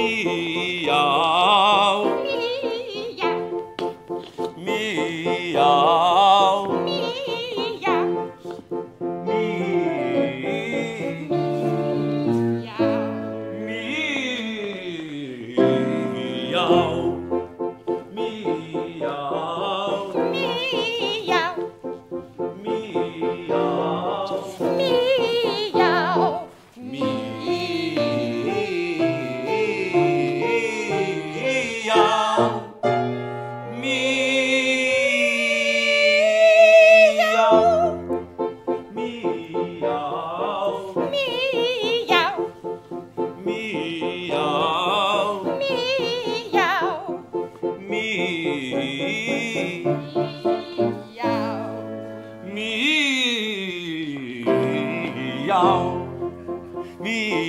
咿呀迷谣，迷谣，迷谣，迷谣，迷。